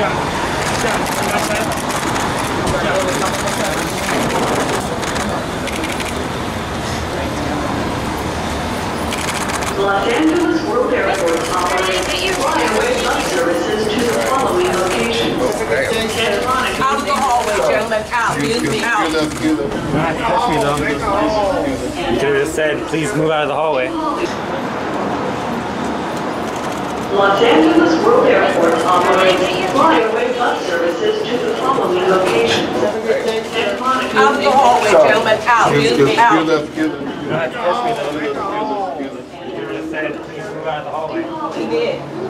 Los Angeles World Airport operates flyaway bus services to the following locations. Out of the hallway, gentlemen, out, out. Not touch me though. You could have just said, please move out of the hallway. Los Angeles World Airport operates flyaway bus services to the following locations. Santa Monica, Out of the hallway, gentlemen, out, excuse me, out. Not touch me though. You could have just said, please move out of the hallway. He did.